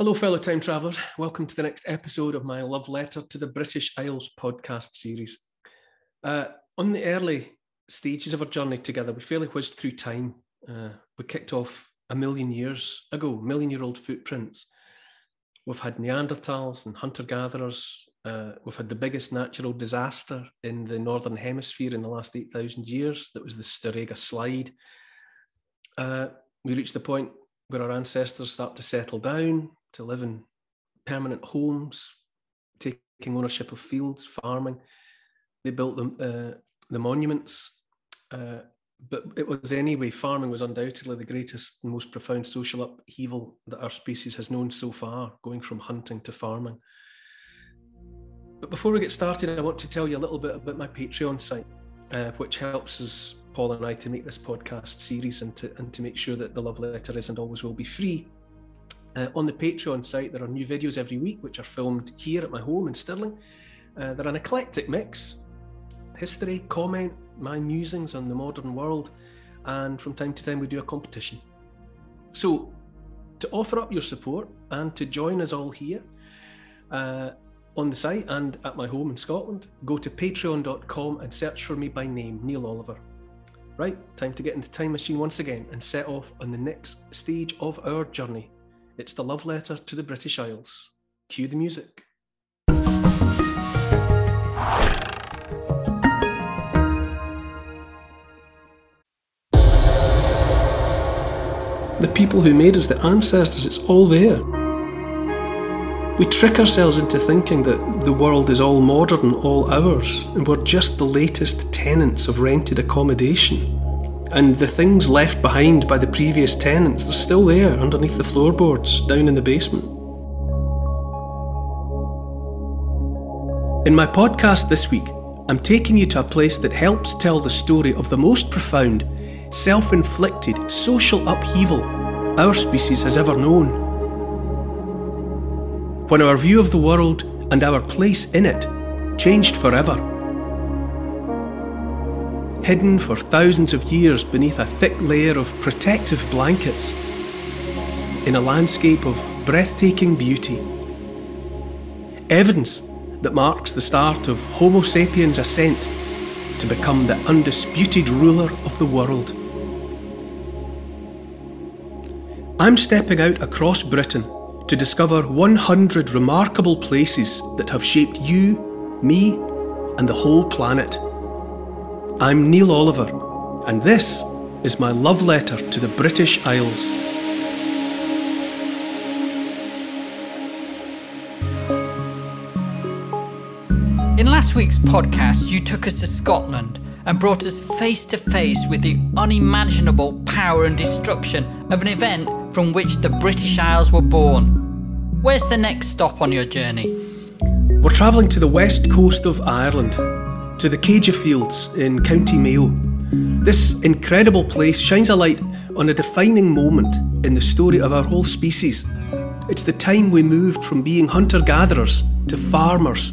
Hello, fellow time travellers. Welcome to the next episode of my love letter to the British Isles podcast series. Uh, on the early stages of our journey together, we fairly whizzed through time. Uh, we kicked off a million years ago, million year old footprints. We've had Neanderthals and hunter gatherers. Uh, we've had the biggest natural disaster in the Northern Hemisphere in the last 8,000 years. That was the Storegga slide. Uh, we reached the point where our ancestors start to settle down, to live in permanent homes, taking ownership of fields, farming. They built the, uh, the monuments. Uh, but it was anyway, farming was undoubtedly the greatest and most profound social upheaval that our species has known so far, going from hunting to farming. But before we get started, I want to tell you a little bit about my Patreon site, uh, which helps us, Paul and I, to make this podcast series and to, and to make sure that the love letter is and always will be free uh, on the Patreon site, there are new videos every week, which are filmed here at my home in Stirling. Uh, they're an eclectic mix history, comment, my musings on the modern world, and from time to time we do a competition. So, to offer up your support and to join us all here uh, on the site and at my home in Scotland, go to patreon.com and search for me by name, Neil Oliver. Right, time to get into time machine once again and set off on the next stage of our journey it's the love letter to the British Isles. Cue the music. The people who made us, the ancestors, it's all there. We trick ourselves into thinking that the world is all modern, all ours, and we're just the latest tenants of rented accommodation and the things left behind by the previous tenants, they're still there underneath the floorboards down in the basement. In my podcast this week, I'm taking you to a place that helps tell the story of the most profound, self inflicted social upheaval our species has ever known. When our view of the world and our place in it changed forever hidden for thousands of years beneath a thick layer of protective blankets, in a landscape of breathtaking beauty. Evidence that marks the start of Homo sapiens' ascent to become the undisputed ruler of the world. I'm stepping out across Britain to discover 100 remarkable places that have shaped you, me, and the whole planet. I'm Neil Oliver, and this is my love letter to the British Isles. In last week's podcast, you took us to Scotland and brought us face to face with the unimaginable power and destruction of an event from which the British Isles were born. Where's the next stop on your journey? We're travelling to the west coast of Ireland to the Céide Fields in County Mayo. This incredible place shines a light on a defining moment in the story of our whole species. It's the time we moved from being hunter gatherers to farmers.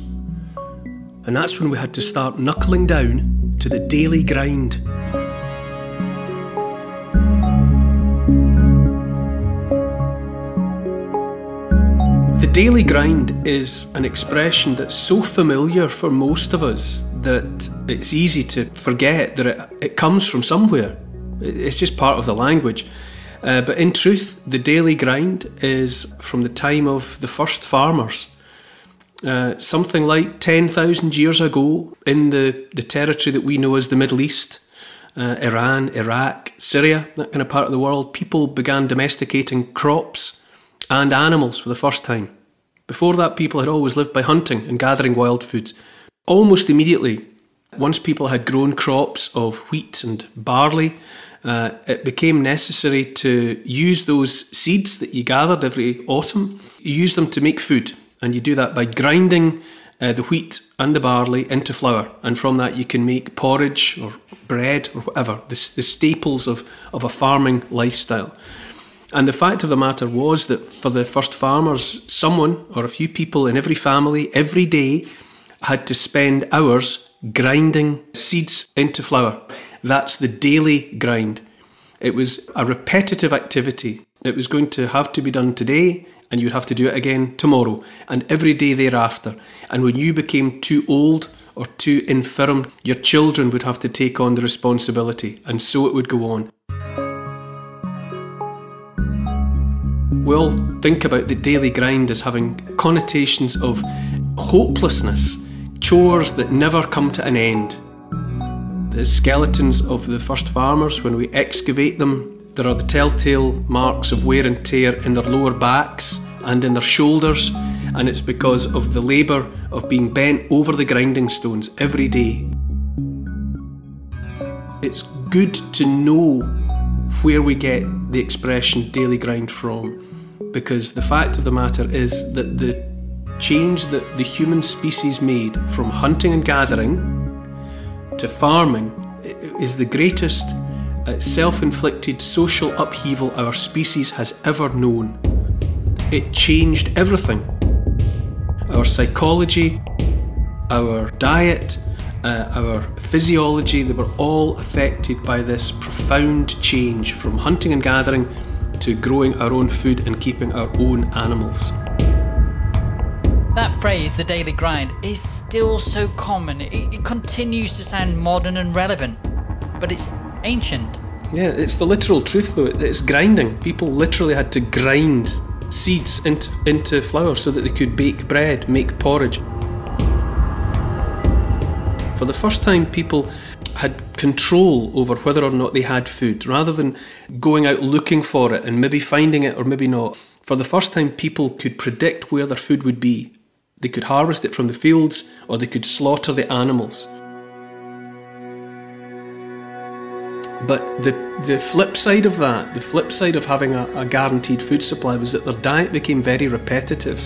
And that's when we had to start knuckling down to the daily grind. The daily grind is an expression that's so familiar for most of us that it's easy to forget that it, it comes from somewhere. It's just part of the language. Uh, but in truth, the daily grind is from the time of the first farmers. Uh, something like 10,000 years ago in the, the territory that we know as the Middle East, uh, Iran, Iraq, Syria, that kind of part of the world, people began domesticating crops and animals for the first time. Before that, people had always lived by hunting and gathering wild foods. Almost immediately, once people had grown crops of wheat and barley, uh, it became necessary to use those seeds that you gathered every autumn, you use them to make food. And you do that by grinding uh, the wheat and the barley into flour. And from that, you can make porridge or bread or whatever, the, the staples of, of a farming lifestyle. And the fact of the matter was that for the first farmers, someone or a few people in every family every day had to spend hours grinding seeds into flour. That's the daily grind. It was a repetitive activity. It was going to have to be done today and you'd have to do it again tomorrow and every day thereafter. And when you became too old or too infirm, your children would have to take on the responsibility, and so it would go on. We all think about the daily grind as having connotations of hopelessness, chores that never come to an end. The skeletons of the first farmers, when we excavate them, there are the telltale marks of wear and tear in their lower backs and in their shoulders, and it's because of the labour of being bent over the grinding stones every day. It's good to know where we get the expression daily grind from, because the fact of the matter is that the change that the human species made from hunting and gathering to farming is the greatest uh, self inflicted social upheaval our species has ever known. It changed everything our psychology, our diet, uh, our physiology, they were all affected by this profound change from hunting and gathering to growing our own food and keeping our own animals. That phrase, the daily grind, is still so common. It, it continues to sound modern and relevant, but it's ancient. Yeah, it's the literal truth though. It's grinding. People literally had to grind seeds into, into flour so that they could bake bread, make porridge. For the first time, people had control over whether or not they had food rather than going out looking for it and maybe finding it or maybe not. For the first time, people could predict where their food would be. They could harvest it from the fields or they could slaughter the animals. But the, the flip side of that, the flip side of having a, a guaranteed food supply, was that their diet became very repetitive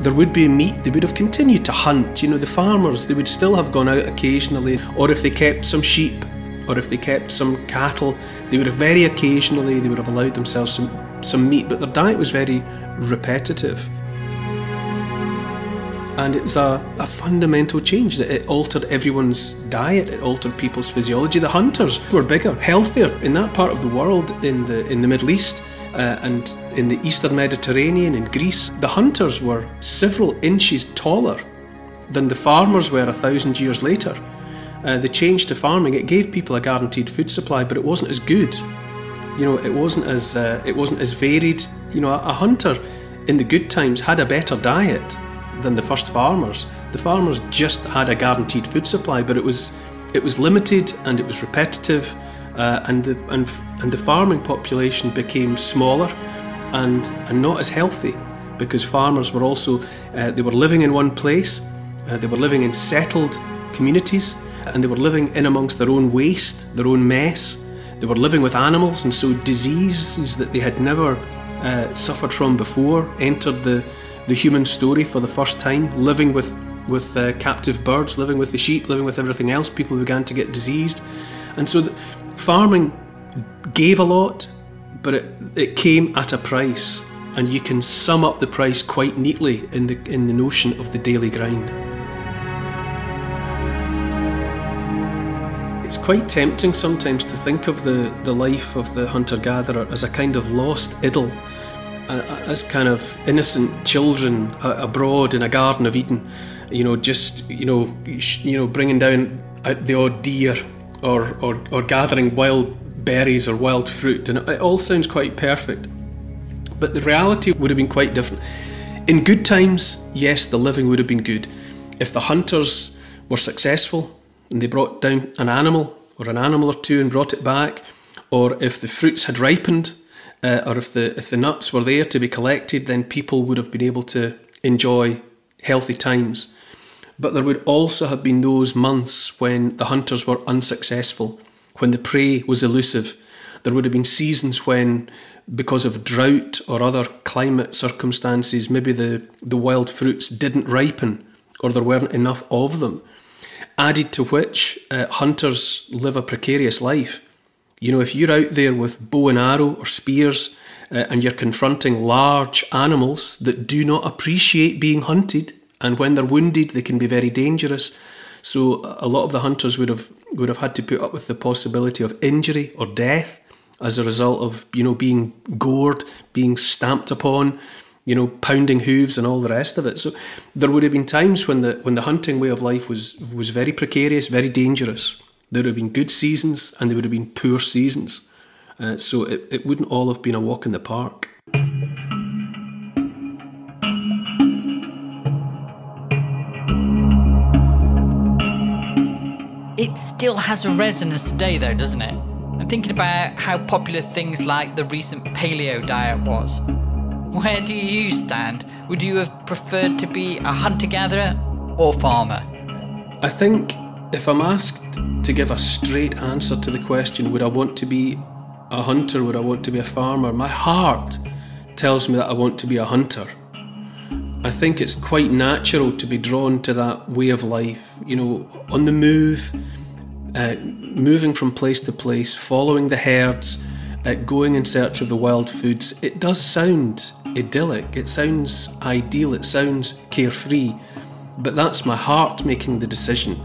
there would be meat, they would have continued to hunt. You know, the farmers, they would still have gone out occasionally, or if they kept some sheep, or if they kept some cattle, they would have very occasionally, they would have allowed themselves some, some meat, but their diet was very repetitive. And it was a, a fundamental change that it altered everyone's diet, it altered people's physiology. The hunters were bigger, healthier in that part of the world, in the, in the Middle East. Uh, and in the eastern Mediterranean, in Greece, the hunters were several inches taller than the farmers were a thousand years later. Uh, the change to farming it gave people a guaranteed food supply, but it wasn't as good. You know, it wasn't as uh, it wasn't as varied. You know, a, a hunter in the good times had a better diet than the first farmers. The farmers just had a guaranteed food supply, but it was it was limited and it was repetitive, uh, and the and and the farming population became smaller and and not as healthy because farmers were also uh, they were living in one place, uh, they were living in settled communities, and they were living in amongst their own waste, their own mess. They were living with animals, and so diseases that they had never uh, suffered from before entered the the human story for the first time, living with with uh, captive birds, living with the sheep, living with everything else. People began to get diseased, and so farming gave a lot, but it, it came at a price, and you can sum up the price quite neatly in the in the notion of the daily grind. It's quite tempting sometimes to think of the, the life of the hunter gatherer as a kind of lost idyll as kind of innocent children abroad in a Garden of Eden, you know, just you know, you know, bringing down uh, the odd deer or, or, or gathering wild berries or wild fruit, and it all sounds quite perfect. But the reality would have been quite different. In good times, yes, the living would have been good. If the hunters were successful and they brought down an animal or an animal or two and brought it back, or if the fruits had ripened uh, or if the if the nuts were there to be collected, then people would have been able to enjoy healthy times. But there would also have been those months when the hunters were unsuccessful, when the prey was elusive. There would have been seasons when, because of drought or other climate circumstances, maybe the, the wild fruits didn't ripen or there weren't enough of them. Added to which, uh, hunters live a precarious life. You know, if you're out there with bow and arrow or spears uh, and you're confronting large animals that do not appreciate being hunted, and when they're wounded, they can be very dangerous. So a lot of the hunters would have would have had to put up with the possibility of injury or death as a result of you know being gored, being stamped upon, you know, pounding hooves and all the rest of it. So there would have been times when the when the hunting way of life was was very precarious, very dangerous. There would have been good seasons and there would have been poor seasons. Uh, so it, it wouldn't all have been a walk in the park. It still has a resonance today, though, doesn't it? I'm thinking about how popular things like the recent paleo diet was. Where do you stand? Would you have preferred to be a hunter gatherer or farmer? I think if I'm asked to give a straight answer to the question, would I want to be a hunter, would I want to be a farmer, my heart tells me that I want to be a hunter. I think it's quite natural to be drawn to that way of life, you know, on the move, uh, moving from place to place, following the herds, uh, going in search of the wild foods. It does sound idyllic, it sounds ideal, it sounds carefree, but that's my heart making the decision.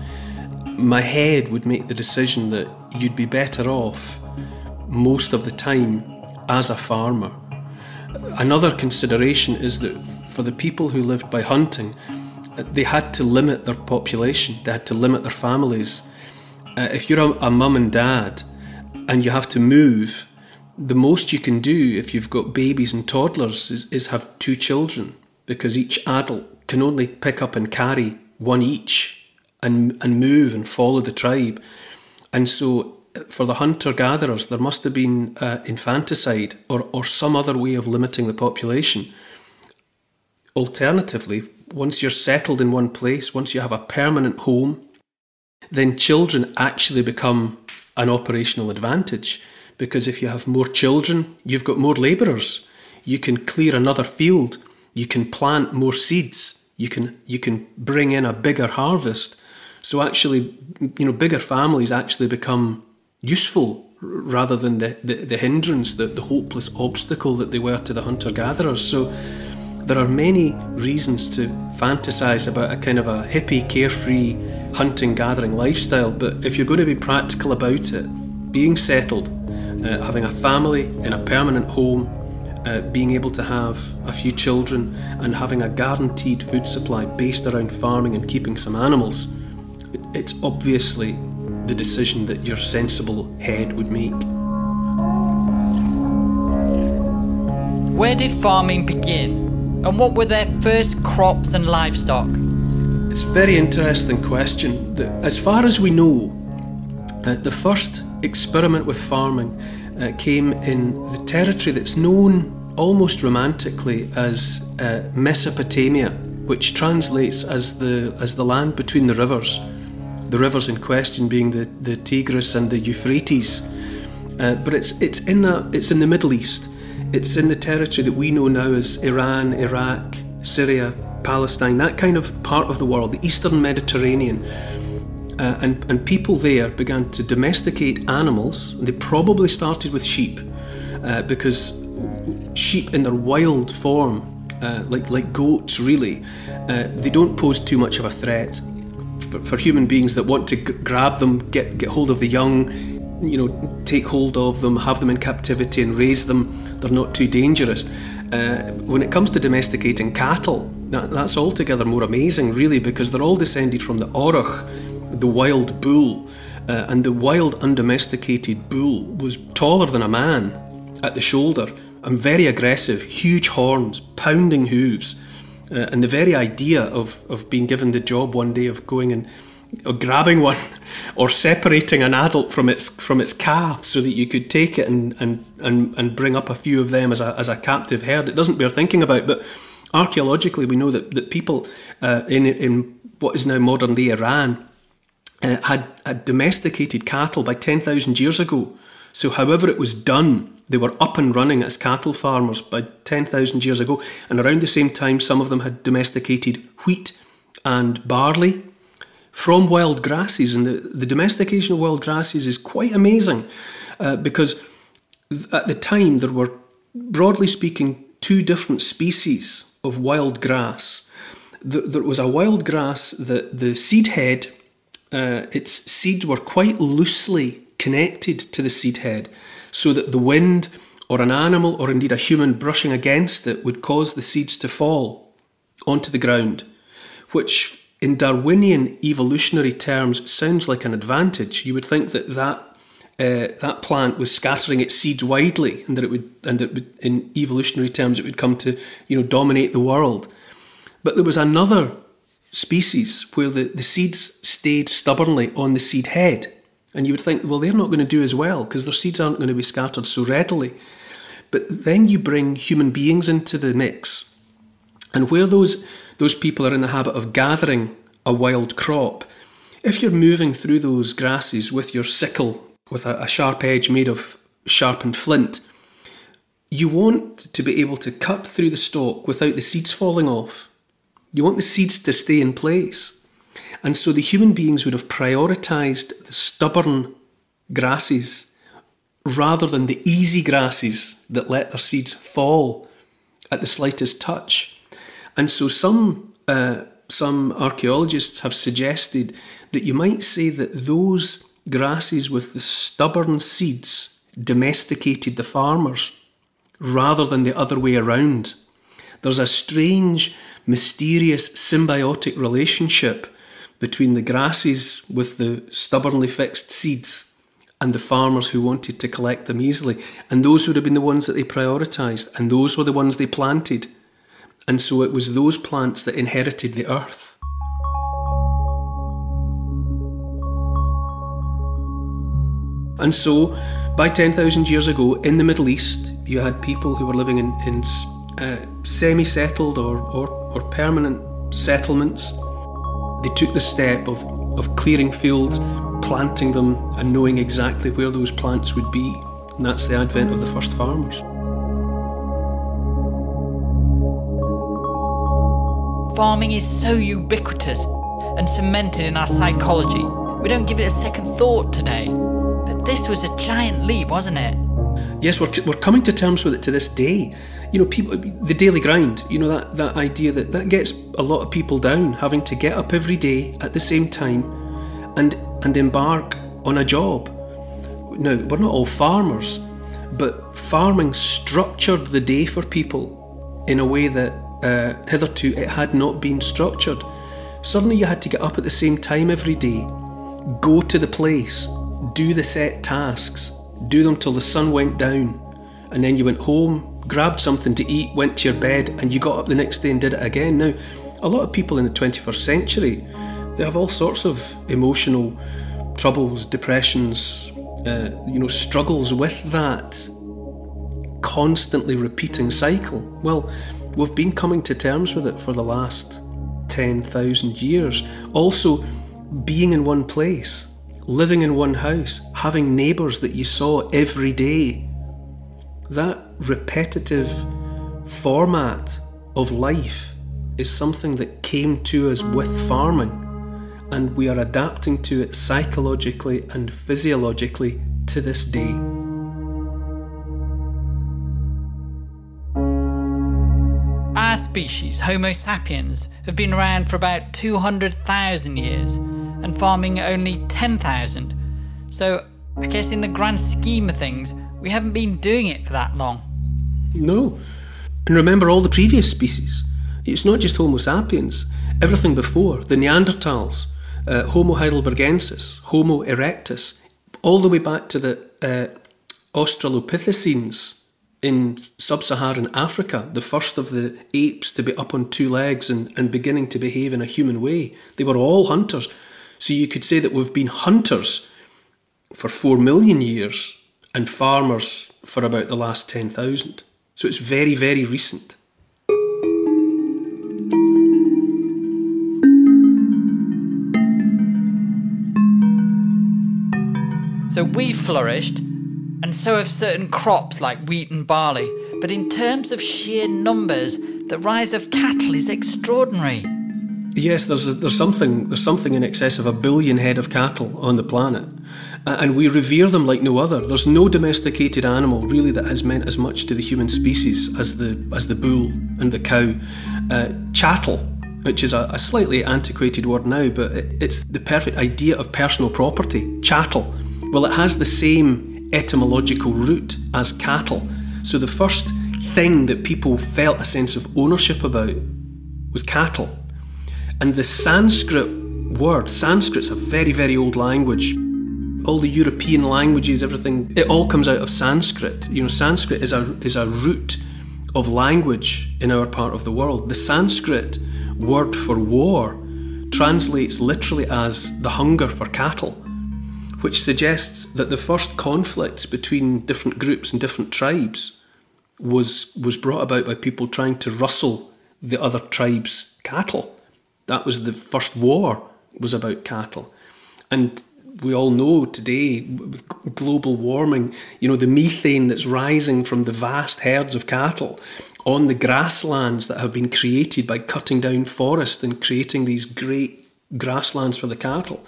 My head would make the decision that you'd be better off most of the time as a farmer. Another consideration is that for the people who lived by hunting, they had to limit their population, they had to limit their families. Uh, if you're a, a mum and dad and you have to move, the most you can do if you've got babies and toddlers is, is have two children because each adult can only pick up and carry one each and, and move and follow the tribe. And so for the hunter gatherers, there must have been uh, infanticide or, or some other way of limiting the population. Alternatively, once you're settled in one place, once you have a permanent home, then children actually become an operational advantage because if you have more children, you've got more labourers. You can clear another field, you can plant more seeds, you can you can bring in a bigger harvest. So actually, you know, bigger families actually become useful rather than the, the, the hindrance, the, the hopeless obstacle that they were to the hunter gatherers. So there are many reasons to fantasize about a kind of a hippie, carefree hunting gathering lifestyle. But if you're going to be practical about it, being settled, uh, having a family in a permanent home, uh, being able to have a few children, and having a guaranteed food supply based around farming and keeping some animals, it's obviously the decision that your sensible head would make. Where did farming begin? And what were their first crops and livestock? It's a very interesting question. As far as we know, uh, the first experiment with farming uh, came in the territory that's known almost romantically as uh, Mesopotamia, which translates as the, as the land between the rivers the rivers in question being the, the Tigris and the Euphrates. Uh, but it's, it's, in the, it's in the Middle East. It's in the territory that we know now as Iran, Iraq, Syria, Palestine, that kind of part of the world, the Eastern Mediterranean. Uh, and, and people there began to domesticate animals. They probably started with sheep uh, because sheep in their wild form, uh, like, like goats really, uh, they don't pose too much of a threat for, for human beings that want to grab them, get get hold of the young, you know, take hold of them, have them in captivity, and raise them. They're not too dangerous. Uh, when it comes to domesticating cattle, that, that's altogether more amazing, really, because they're all descended from the auroch, the wild bull. Uh, and the wild undomesticated bull was taller than a man at the shoulder and very aggressive, huge horns, pounding hooves. Uh, and the very idea of, of being given the job one day of going and or grabbing one or separating an adult from its from its calf so that you could take it and and, and, and bring up a few of them as a, as a captive herd. It doesn't bear thinking about but archaeologically we know that, that people uh, in in what is now modern day Iran uh, had, had domesticated cattle by 10,000 years ago so however it was done they were up and running as cattle farmers by 10,000 years ago, and around the same time, some of them had domesticated wheat and barley from wild grasses. And the, the domestication of wild grasses is quite amazing uh, because at the time there were, broadly speaking, two different species of wild grass. There was a wild grass that the seed head, uh, its seeds were quite loosely connected to the seed head so that the wind or an animal or indeed a human brushing against it would cause the seeds to fall onto the ground, which in Darwinian evolutionary terms sounds like an advantage. You would think that that uh, that plant was scattering its seeds widely, and that it would, and that in evolutionary terms, it would come to, you know, dominate the world. But there was another species where the, the seeds stayed stubbornly on the seed head, and you would think, well, they're not going to do as well because their seeds aren't going to be scattered so readily. But then you bring human beings into the mix, and where those those people are in the habit of gathering a wild crop, if you're moving through those grasses with your sickle with a, a sharp edge made of sharpened flint, you want to be able to cut through the stalk without the seeds falling off. You want the seeds to stay in place. And so the human beings would have prioritized the stubborn grasses rather than the easy grasses that let their seeds fall at the slightest touch. And so some uh, some archaeologists have suggested that you might say that those grasses with the stubborn seeds domesticated the farmers rather than the other way around. There's a strange, mysterious, symbiotic relationship between the grasses with the stubbornly fixed seeds and the farmers who wanted to collect them easily. And those would have been the ones that they prioritised, and those were the ones they planted. And so it was those plants that inherited the earth. And so, by 10,000 years ago, in the Middle East, you had people who were living in, in uh, semi settled or, or, or permanent settlements. They took the step of, of clearing fields, planting them, and knowing exactly where those plants would be. And that's the advent of the first farmers. Farming is so ubiquitous and cemented in our psychology. We don't give it a second thought today. But this was a giant leap, wasn't it? Yes, we're, we're coming to terms with it to this day. You know, people, the daily grind, you know, that, that idea that that gets a lot of people down, having to get up every day at the same time and, and embark on a job. Now, we're not all farmers, but farming structured the day for people in a way that uh, hitherto it had not been structured. Suddenly you had to get up at the same time every day, go to the place, do the set tasks, do them till the sun went down, and then you went home, grabbed something to eat, went to your bed, and you got up the next day and did it again. Now, a lot of people in the 21st century, they have all sorts of emotional troubles, depressions, uh, you know, struggles with that constantly repeating cycle. Well, we've been coming to terms with it for the last 10,000 years. Also, being in one place living in one house, having neighbours that you saw every day. That repetitive format of life is something that came to us with farming, and we are adapting to it psychologically and physiologically to this day. Our species, Homo sapiens, have been around for about 200,000 years and farming only 10,000. So I guess in the grand scheme of things, we haven't been doing it for that long. No. And remember all the previous species. It's not just Homo sapiens. Everything before, the Neanderthals, uh, Homo heidelbergensis, Homo erectus, all the way back to the uh, Australopithecines in sub Saharan Africa, the first of the apes to be up on two legs and, and beginning to behave in a human way. They were all hunters. So you could say that we've been hunters for four million years and farmers for about the last 10,000. So it's very, very recent. So we flourished, and so have certain crops like wheat and barley. But in terms of sheer numbers, the rise of cattle is extraordinary. Yes, there's a, there's something there's something in excess of a billion head of cattle on the planet, and we revere them like no other. There's no domesticated animal really that has meant as much to the human species as the as the bull and the cow. Uh, chattel, which is a, a, slightly antiquated word now, but it, it's the perfect idea of personal property. Chattel. Well, it has the same etymological root as cattle. So the first thing that people felt a sense of ownership about was cattle. And the Sanskrit word, Sanskrit's a very, very old language. All the European languages, everything, it all comes out of Sanskrit. You know, Sanskrit is a, is a root of language in our part of the world. The Sanskrit word for war translates literally as the hunger for cattle, which suggests that the first conflicts between different groups and different tribes was, was brought about by people trying to rustle the other tribes' cattle. That was the first war was about cattle. And we all know today with global warming, you know, the methane that's rising from the vast herds of cattle on the grasslands that have been created by cutting down forest and creating these great grasslands for the cattle.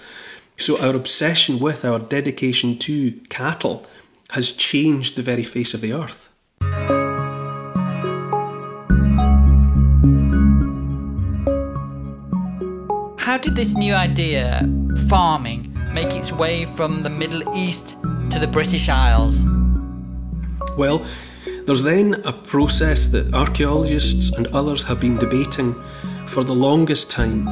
So our obsession with, our dedication to cattle has changed the very face of the earth. How did this new idea, farming, make its way from the Middle East to the British Isles? Well, there's then a process that archaeologists and others have been debating for the longest time.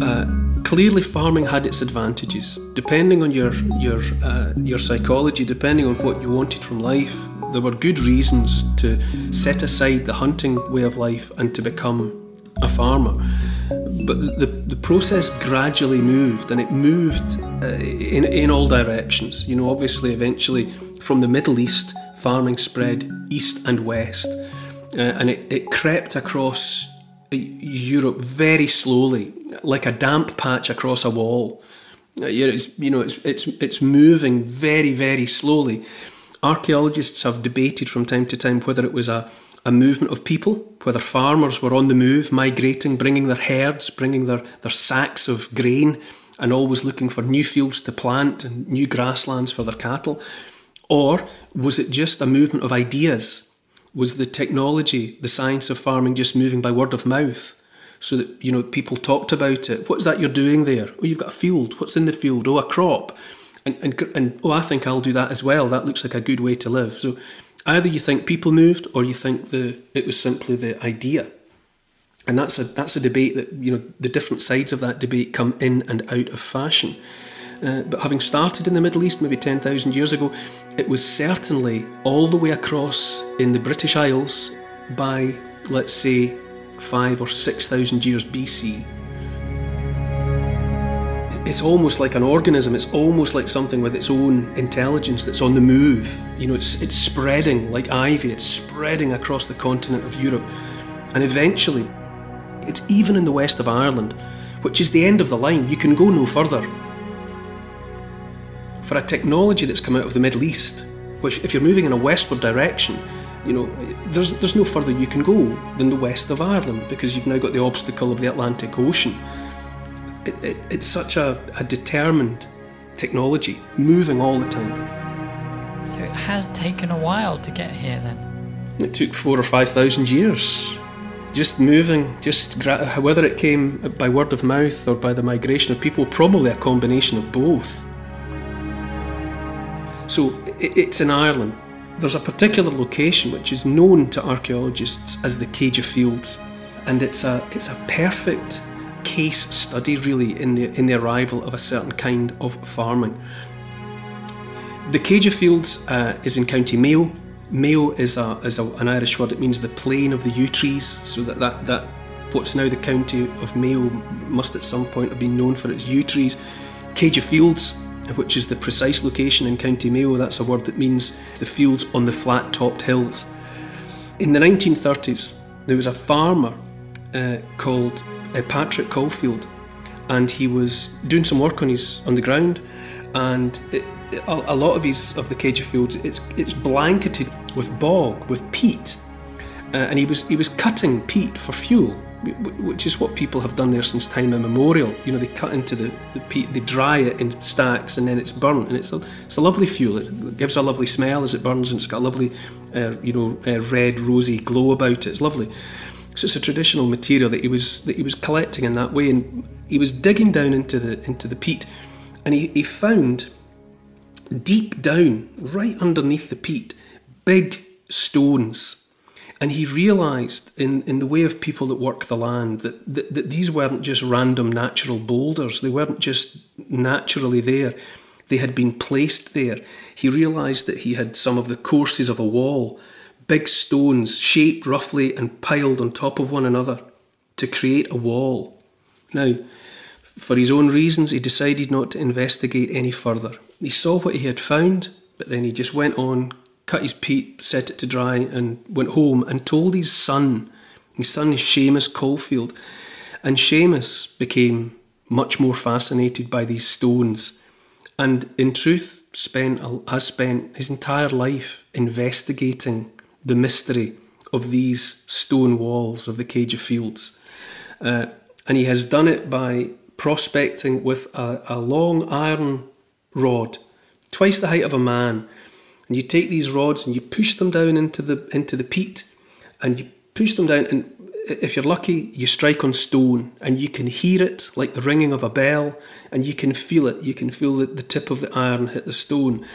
Uh, clearly, farming had its advantages. Depending on your your uh, your psychology, depending on what you wanted from life, there were good reasons to set aside the hunting way of life and to become a farmer. But the, the process gradually moved and it moved uh, in, in all directions. You know, obviously, eventually from the Middle East, farming spread east and west uh, and it, it crept across Europe very slowly, like a damp patch across a wall. Uh, it's, you know, it's, it's, it's moving very, very slowly. Archaeologists have debated from time to time whether it was a a movement of people, whether farmers were on the move, migrating, bringing their herds, bringing their, their sacks of grain, and always looking for new fields to plant and new grasslands for their cattle? Or was it just a movement of ideas? Was the technology, the science of farming just moving by word of mouth? So that, you know, people talked about it. What's that you're doing there? Oh, you've got a field. What's in the field? Oh, a crop. And, and, and oh, I think I'll do that as well. That looks like a good way to live. So either you think people moved or you think the it was simply the idea. And that's a that's a debate that you know the different sides of that debate come in and out of fashion. Uh, but having started in the Middle East maybe 10,000 years ago it was certainly all the way across in the British Isles by let's say 5 or 6,000 years BC it's almost like an organism. It's almost like something with its own intelligence that's on the move. You know, it's it's spreading like ivy. It's spreading across the continent of Europe, and eventually, it's even in the west of Ireland, which is the end of the line. You can go no further. For a technology that's come out of the Middle East, which if you're moving in a westward direction, you know, there's there's no further you can go than the west of Ireland because you've now got the obstacle of the Atlantic Ocean it, it, it's such a, a determined technology, moving all the time. So it has taken a while to get here then? It took four or five thousand years. Just moving, just gra- whether it came by word of mouth or by the migration of people, probably a combination of both. So it, it's in Ireland. There's a particular location which is known to archaeologists as the Céide Fields, and it's a it's a perfect case study really in the in the arrival of a certain kind of farming. The Céide Fields uh, is in County Mayo. Mayo is, a, is a, an Irish word. It means the plain of the yew trees. So that, that that what's now the county of Mayo must at some point have been known for its yew trees. Céide Fields, which is the precise location in County Mayo, that's a word that means the fields on the flat topped hills. In the 1930s, there was a farmer uh, called uh, Patrick Caulfield, and he was doing some work on his on the ground, and it, a, a, lot of his of the Céide fields it's it's blanketed with bog with peat, uh, and he was he was cutting peat for fuel, which is what people have done there since time immemorial. You know, they cut into the, the peat, they dry it in stacks, and then it's burnt, and it's a it's a lovely fuel. It gives a lovely smell as it burns, and it's got a lovely, uh, you know, uh, red rosy glow about it. It's lovely. So it's a traditional material that he was that he was collecting in that way, and he was digging down into the into the peat, and he, he found deep down, right underneath the peat, big stones. And he realised, in, in the way of people that work the land, that, that, that these weren't just random natural boulders. They weren't just naturally there. They had been placed there. He realised that he had some of the courses of a wall, big stones shaped roughly and piled on top of one another to create a wall. Now, for his own reasons, he decided not to investigate any further. He saw what he had found, but then he just went on, cut his peat, set it to dry, and went home and told his son. His son is Seamus Caulfield. And Seamus became much more fascinated by these stones. And in truth, spent has spent his entire life investigating the mystery of these stone walls of the Céide Fields. Uh, and he has done it by prospecting with a, a long iron rod, twice the height of a man. And you take these rods and you push them down into the into the peat, and you push them down. And if you're lucky, you strike on stone, and you can hear it like the ringing of a bell, and you can feel it. You can feel the, the tip of the iron hit the stone.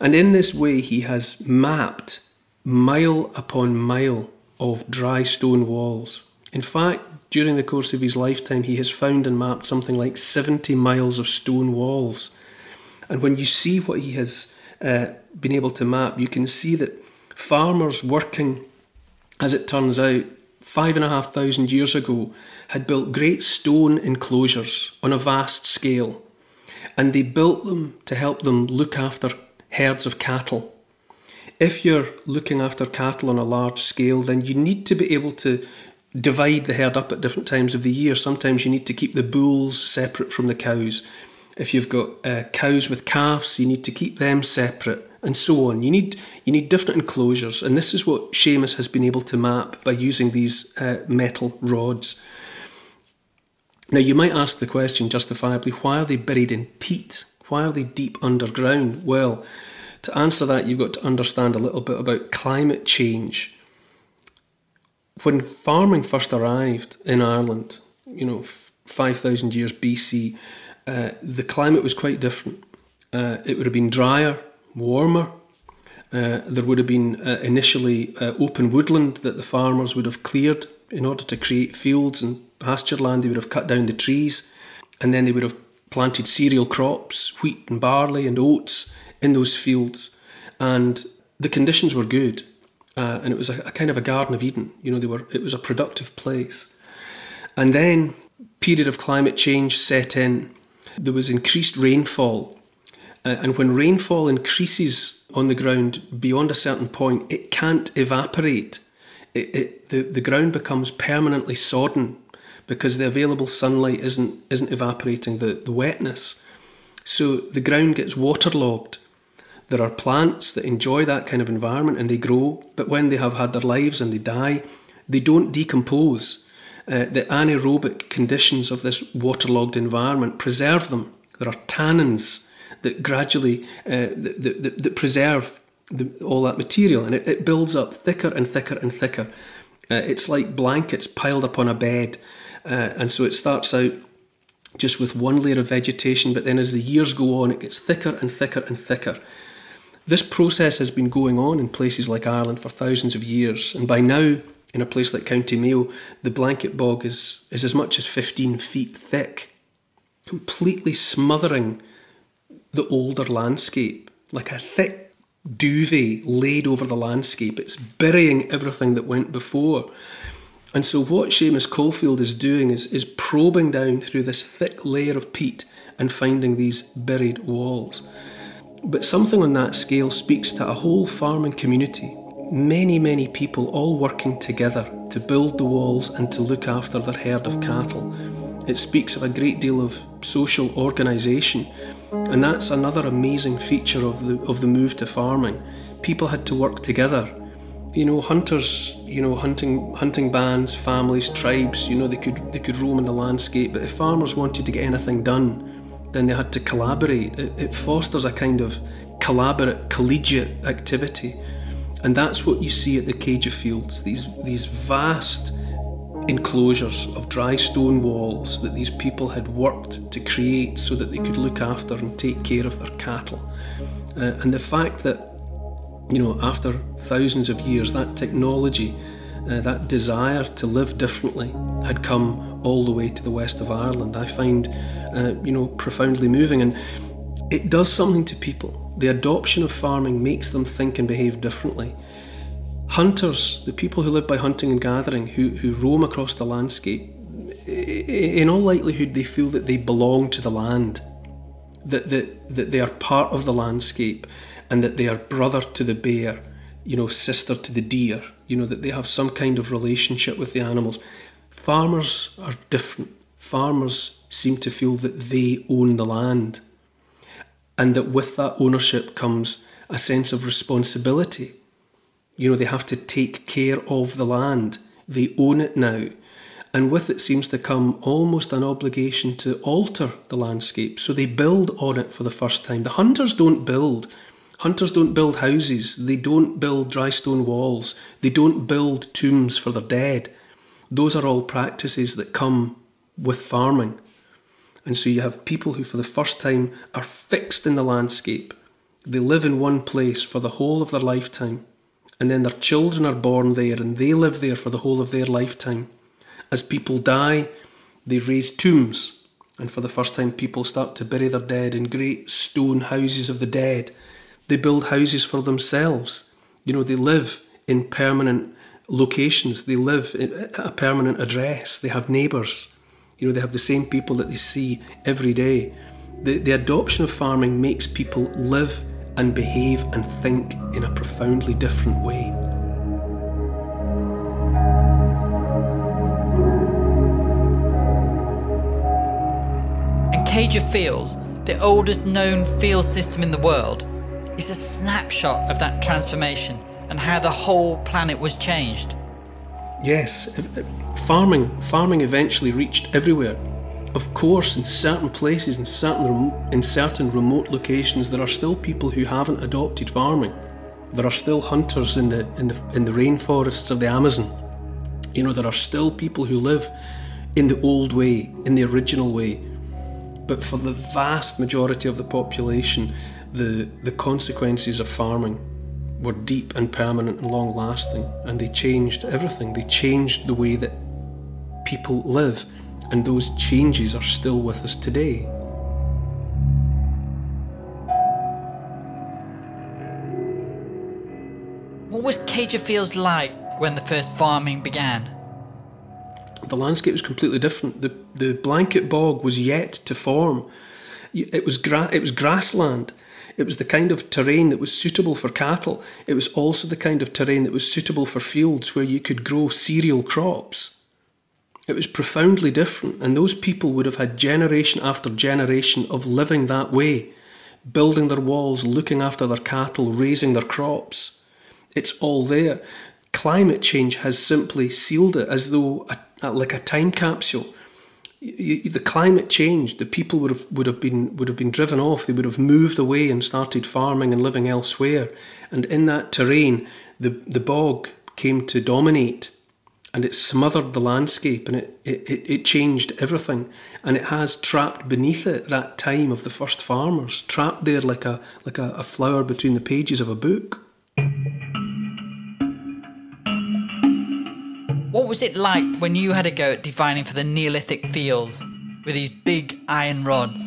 And in this way, he has mapped mile upon mile of dry stone walls. In fact, during the course of his lifetime, he has found and mapped something like 70 miles of stone walls. And when you see what he has uh, been able to map, you can see that farmers working, as it turns out, five and a half thousand years ago, had built great stone enclosures on a vast scale. And they built them to help them look after herds of cattle. If you're looking after cattle on a large scale, then you need to be able to divide the herd up at different times of the year. Sometimes you need to keep the bulls separate from the cows. If you've got uh, cows with calves, you need to keep them separate, and so on. You need you need different enclosures, and this is what Seamus has been able to map by using these uh, metal rods. Now, you might ask the question justifiably: Why are they buried in peat? Why are they deep underground? Well, to answer that, you've got to understand a little bit about climate change when farming first arrived in Ireland, you know, 5,000 years BC, uh, the climate was quite different. Uh, it would have been drier, warmer. Uh, there would have been uh, initially uh, open woodland that the farmers would have cleared in order to create fields and pasture land. They would have cut down the trees and then they would have planted cereal crops, wheat and barley and oats in those fields. And the conditions were good uh, and it was a, a, kind of a Garden of Eden. You know, they were it was a productive place. And then period of climate change set in. There was increased rainfall, uh, and when rainfall increases on the ground beyond a certain point, it can't evaporate. It, it, the, the ground becomes permanently sodden because the available sunlight isn't isn't evaporating the, the wetness. So the ground gets waterlogged there are plants that enjoy that kind of environment and they grow, but when they have had their lives and they die, they don't decompose. Uh, the anaerobic conditions of this waterlogged environment preserve them. There are tannins that gradually uh, that, that, that, preserve the, all that material, and it, it, builds up thicker and thicker and thicker. Uh, it's like blankets piled up on a bed, uh, and so it starts out just with one layer of vegetation, but then as the years go on, it gets thicker and thicker and thicker. This process has been going on in places like Ireland for thousands of years, and by now, in a place like County Mayo, the blanket bog is, is as much as 15 feet thick, completely smothering the older landscape, like a thick duvet laid over the landscape. It's burying everything that went before. And so, what Seamus Caulfield is doing is, is probing down through this thick layer of peat and finding these buried walls. But something on that scale speaks to a whole farming community. Many, many people all working together to build the walls and to look after their herd of cattle. It speaks of a great deal of social organisation, and that's another amazing feature of the of the move to farming. People had to work together. You know, hunters, you know, hunting hunting bands, families, tribes, you know, they could they could roam in the landscape, but if farmers wanted to get anything done, then they had to collaborate. It, it fosters a kind of collaborate, collegiate activity. And that's what you see at the Céide Fields these, these vast enclosures of dry stone walls that these people had worked to create so that they could look after and take care of their cattle. Uh, and the fact that, you know, after thousands of years, that technology, uh, that desire to live differently had come all the way to the west of Ireland, I find, uh, you know, profoundly moving. And it does something to people. The adoption of farming makes them think and behave differently. Hunters, the people who live by hunting and gathering, who, who roam across the landscape, in all likelihood, they feel that they belong to the land, that, that, that they are part of the landscape, and that they are brother to the bear, you know, sister to the deer, you know, that they have some kind of relationship with the animals. Farmers are different. Farmers seem to feel that they own the land, and that with that ownership comes a sense of responsibility. You know, they have to take care of the land, they own it now and with it seems to come almost an obligation to alter the landscape. So they build on it for the first time. The hunters don't build. Hunters don't build houses. They don't build dry stone walls. They don't build tombs for their dead. Those are all practices that come with farming. And so you have people who, for the first time, are fixed in the landscape. They live in one place for the whole of their lifetime. And then their children are born there and they live there for the whole of their lifetime. As people die, they raise tombs, and for the first time, people start to bury their dead in great stone houses of the dead. They build houses for themselves. You know, they live in permanent locations, they live in a permanent address, they have neighbours. You know, they have the same people that they see every day. The, the adoption of farming makes people live and behave and think in a profoundly different way. Céide Fields, the oldest known field system in the world, is a snapshot of that transformation and how the whole planet was changed. Yes, uh, uh, farming farming eventually reached everywhere. Of course, in certain places, in certain in certain remote locations, there are still people who haven't adopted farming. There are still hunters in the in the in the rainforests of the Amazon. You know, there are still people who live in the old way, in the original way, but for the vast majority of the population, the, the consequences of farming were deep and permanent and long lasting, and they changed everything. They changed the way that people live, and those changes are still with us today. What was Céide Fields like when the first farming began? the landscape was completely different. The the blanket bog was yet to form. It was gra- it was grassland. It was the kind of terrain that was suitable for cattle. It was also the kind of terrain that was suitable for fields where you could grow cereal crops. It was profoundly different, and those people would have had generation after generation of living that way, building their walls, looking after their cattle, raising their crops. It's all there. Climate change has simply sealed it as though a like a time capsule. You, the climate changed. The people would have would have been would have been driven off. They would have moved away and started farming and living elsewhere. And in that terrain, the the bog came to dominate, and it smothered the landscape, and it it, it changed everything. And it has trapped beneath it that time of the first farmers, trapped there like a like a, a flower between the pages of a book. What was it like when you had a go at divining for the Neolithic fields with these big iron rods?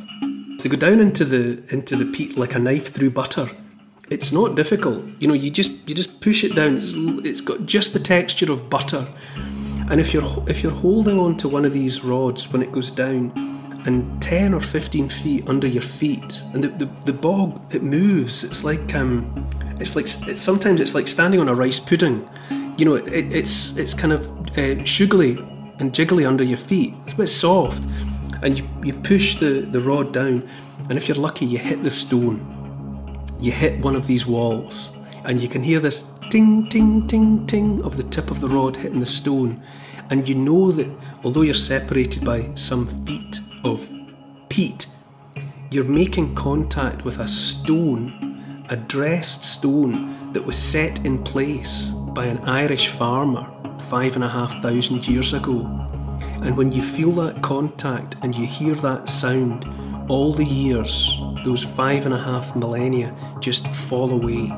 To go down into the into the peat like a knife through butter, it's not difficult. You know, you just you just push it down. It's, it's got just the texture of butter, and if you're if you're holding on to one of these rods when it goes down, and 10 or 15 feet under your feet and the, the, the bog it moves it's like um it's like it's, sometimes it's like standing on a rice pudding you know, it, it's it's kind of uh, sugary and jiggly under your feet. It's a bit soft, and you, you push the, the rod down, and if you're lucky, you hit the stone. You hit one of these walls, and you can hear this ting ting ting ting of the tip of the rod hitting the stone, and you know that although you're separated by some feet of peat, you're making contact with a stone, a dressed stone that was set in place by an Irish farmer five and a half thousand years ago. And when you feel that contact and you hear that sound, all the years, those five and a half millennia, just fall away,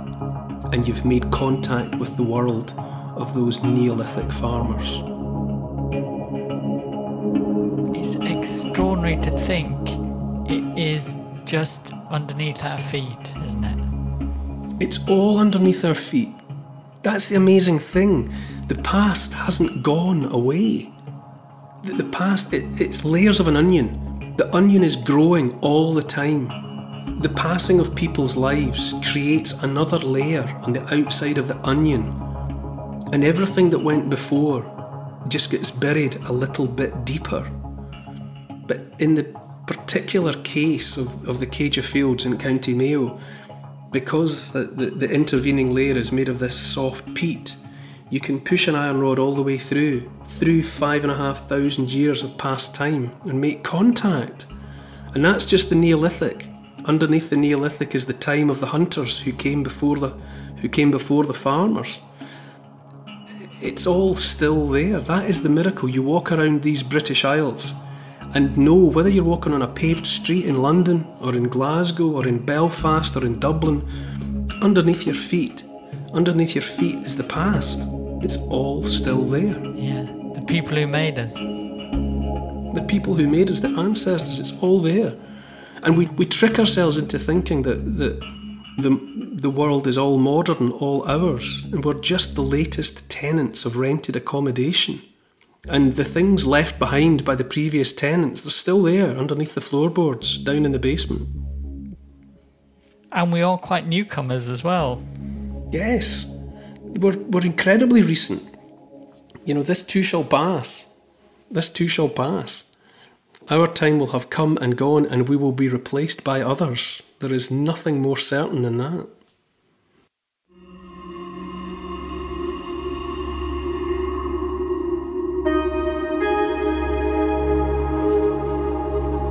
and you've made contact with the world of those Neolithic farmers. It's extraordinary to think it is just underneath our feet, isn't it? It's all underneath our feet. That's the amazing thing. The past hasn't gone away. The, the past, it, it's layers of an onion. The onion is growing all the time. The passing of people's lives creates another layer on the outside of the onion. And everything that went before just gets buried a little bit deeper. But in the particular case of, of the Céide Fields in County Mayo, because the, the, the intervening layer is made of this soft peat, you can push an iron rod all the way through, through five and a half thousand years of past time, and make contact. And that's just the Neolithic. Underneath the Neolithic is the time of the hunters who came before the who came before the farmers. It's all still there. That is the miracle. You walk around these British Isles and know whether you're walking on a paved street in London or in Glasgow or in Belfast or in Dublin, underneath your feet, underneath your feet is the past. It's all still there. Yeah, the people who made us. The people who made us, the ancestors, it's all there. And we, we trick ourselves into thinking that, that the, the world is all modern, all ours, and we're just the latest tenants of rented accommodation. And the things left behind by the previous tenants, they're still there underneath the floorboards down in the basement. And we are quite newcomers as well. Yes, we're, we're incredibly recent. You know, this too shall pass. This too shall pass. Our time will have come and gone, and we will be replaced by others. There is nothing more certain than that.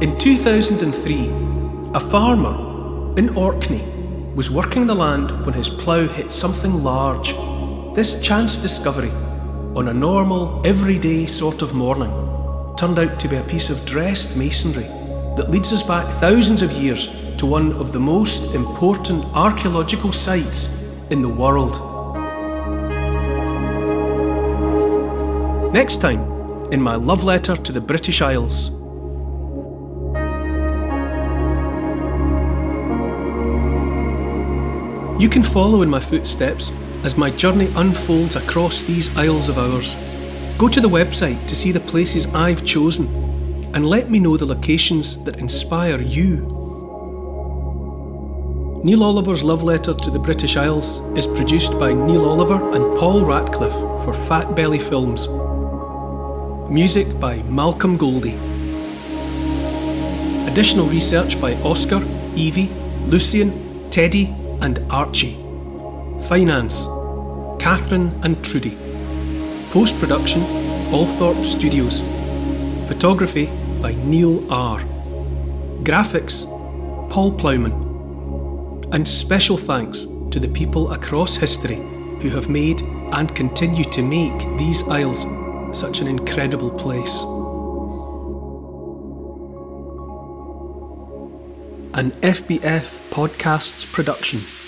In 2003, a farmer in Orkney was working the land when his plough hit something large. This chance discovery, on a normal, everyday sort of morning, turned out to be a piece of dressed masonry that leads us back thousands of years to one of the most important archaeological sites in the world. Next time, in my love letter to the British Isles. You can follow in my footsteps as my journey unfolds across these isles of ours. Go to the website to see the places I've chosen and let me know the locations that inspire you. Neil Oliver's love letter to the British Isles is produced by Neil Oliver and Paul Ratcliffe for Fat Belly Films. Music by Malcolm Goldie. Additional research by Oscar, Evie, Lucian, Teddy, and Archie. Finance Catherine and Trudy. Post production Althorpe Studios. Photography by Neil R. Graphics Paul Plowman. And special thanks to the people across history who have made and continue to make these Isles such an incredible place. An FBF Podcasts production.